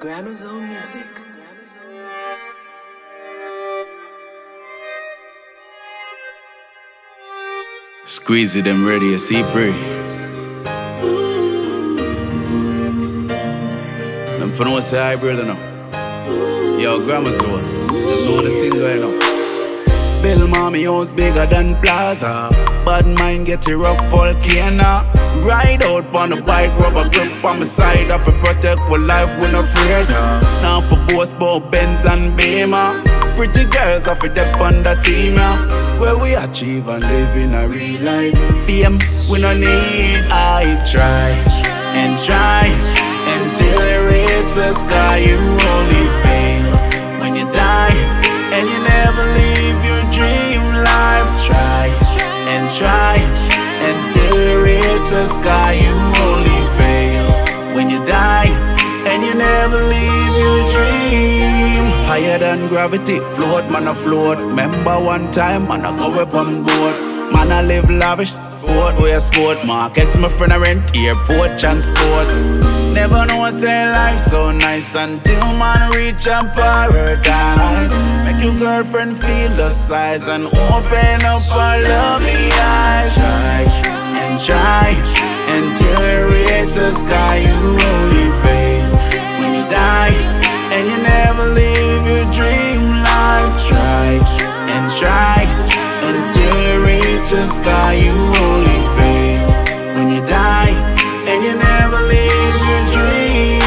Grammazone music. Squeeze it, them ready, you see, pray. Them for no say I brother now. Yo, so, them know the thing going on. Bill mommy house bigger than plaza. Bad mind get it rock volcano. Ride out on the bike, rubber grip on my side. I for protect what life we not afraid. Now for both both Benz and Beamer. Pretty girls off it up on the team. Where we achieve and live in a real life. Fame we no need. I try and try until it reach the sky. You only the sky. You only fail when you die, and you never leave your dream. Higher than gravity, float, man, I float. Remember one time, man, I go up on boats. Man, I live lavish, sport, where sport. Markets, my friend, I rent airport, transport. Never know I say life so nice until man reach a paradise. Make your girlfriend feel the size and open up her lovely eyes. Try and try until you reach the sky. You only fail when you die, and you never live your dream life. Try and try until you reach the sky. You only fail when you die, and you never live your dream.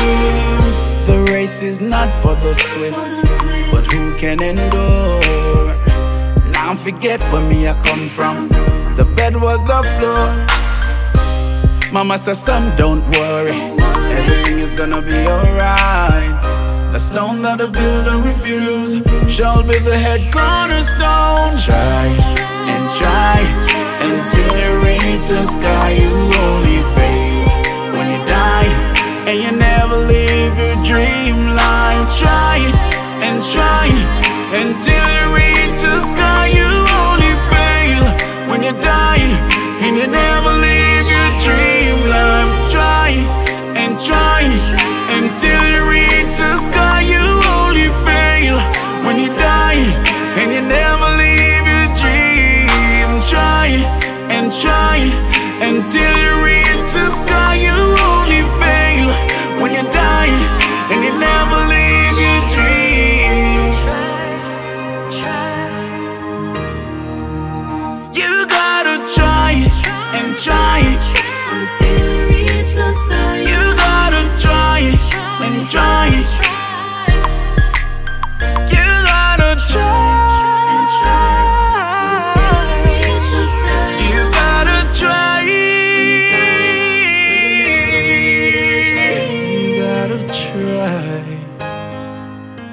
The race is not for the swift, but who can endure? Now forget where me I come from. The bed was the floor. Mama says, son, don't worry. Everything is gonna be alright. The stone that the builder refused shall be the head cornerstone. Try and try until you reach the sky. You only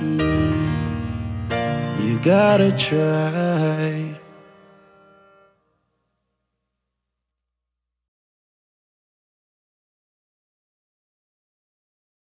You gotta try.